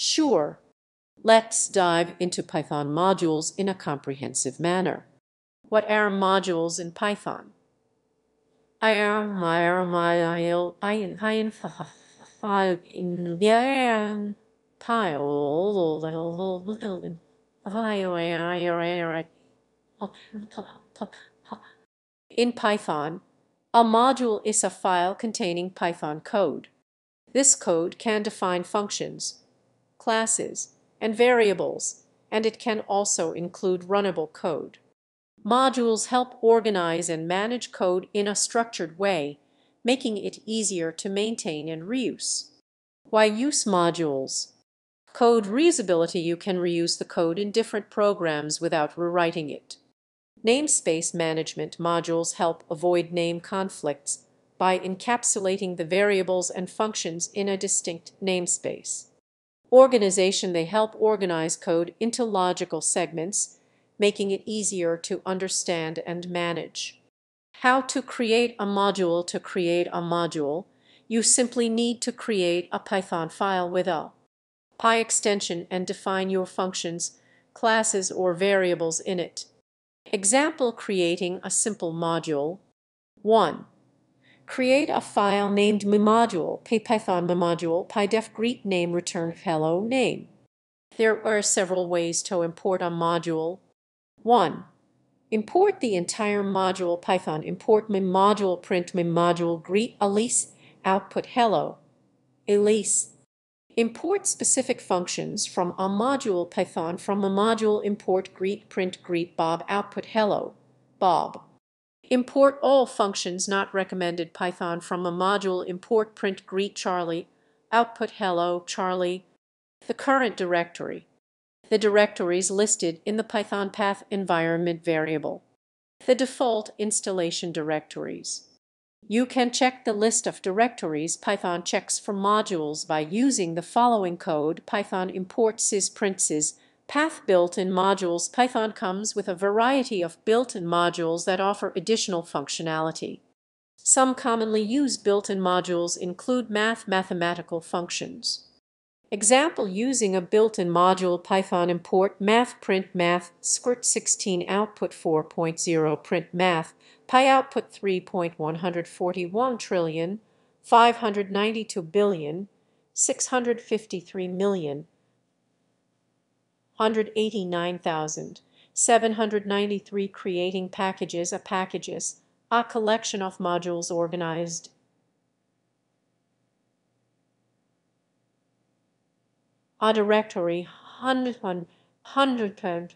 Sure. Let's dive into Python modules in a comprehensive manner. What are modules in Python? I am my my I in five in the pile in Python, a module is a file containing Python code. This code can define functions, classes, and variables, and it can also include runnable code. Modules help organize and manage code in a structured way, making it easier to maintain and reuse. Why use modules? Code reusability You can reuse the code in different programs without rewriting it. Namespace management modules help avoid name conflicts by encapsulating the variables and functions in a distinct namespace. Organization They help organize code into logical segments, making it easier to understand and manage. How to create a module To create a module, you simply need to create a Python file with a Py extension and define your functions, classes, or variables in it. Example creating a simple module. 1. Create a file named mmodule, python mmodule, pydef greet name return hello name. There are several ways to import a module. 1. Import the entire module python import mmodule print mmodule greet Elise output hello. Elise Import specific functions from a module Python from a module import greet print greet Bob output hello Bob. Import all functions not recommended Python from a module import print greet Charlie output hello Charlie. The current directory. The directories listed in the Python path environment variable. The default installation directories. You can check the list of directories Python checks for modules by using the following code Python import sysprintsys path built-in modules Python comes with a variety of built-in modules that offer additional functionality. Some commonly used built-in modules include math mathematical functions. Example using a built-in module Python import math print math squirt 16 output 4.0 print math Pi output 3.141 trillion, 592 billion, 653 million, 189,793 creating packages a packages, a collection of modules organized. A directory, hundred, hundred,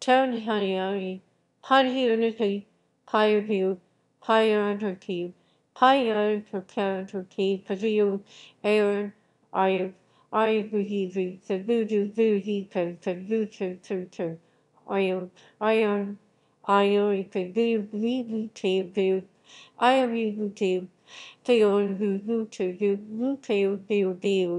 Turn Hariari, Hariunity, Hierview, Hierarchy, Hierarchy, Pavil, Air, I I boogie boo to voodoo boogie to to I am. I am. I am. to boo boo I am. boo to to on boo to boo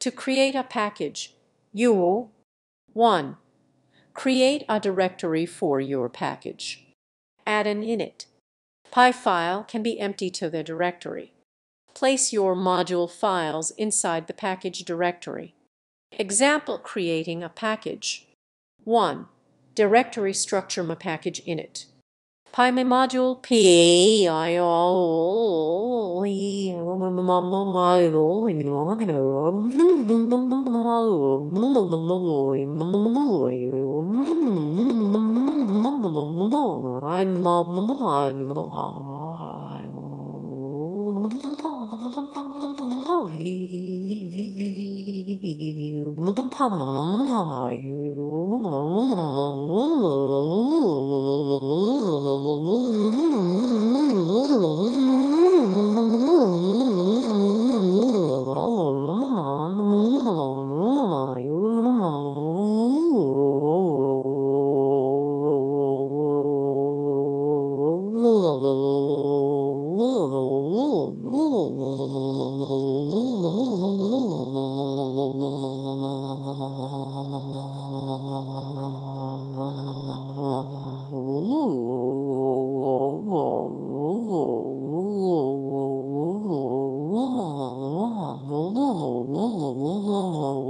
To create a package, you will 1. Create a directory for your package add an init. Py file can be empty to the directory. Place your module files inside the package directory. Example creating a package. 1. Directory structure my package init. PyME module PIOLE Oh, Oh,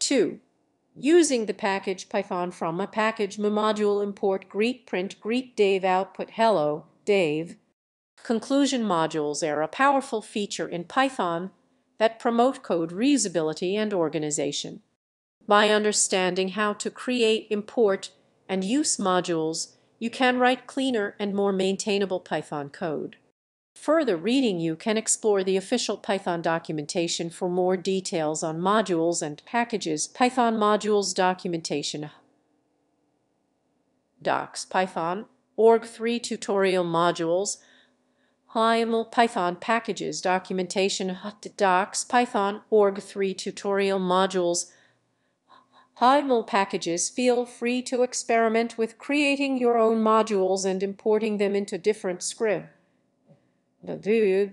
2. Using the package Python from a package module import greet print greet Dave output hello, Dave. Conclusion modules are a powerful feature in Python that promote code reusability and organization. By understanding how to create, import, and use modules, you can write cleaner and more maintainable Python code. Further reading you can explore the official Python documentation for more details on modules and packages. Python modules documentation. Docs Python org 3 tutorial modules. HTML Python packages documentation. Docs Python org 3 tutorial modules. HTML packages feel free to experiment with creating your own modules and importing them into different scripts the dude,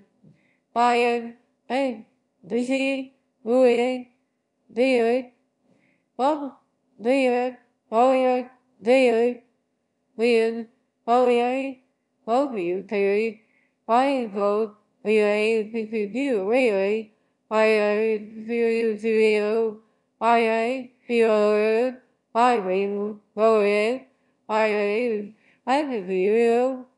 fire, bang, DC, buoy, dude, bob, dude, warrior, dude, win, warrior, warrior, dude, fire, gold, relay, PPP, relay, fire, zero, zero, fire, zero, fire, warrior, fire, fire, zero,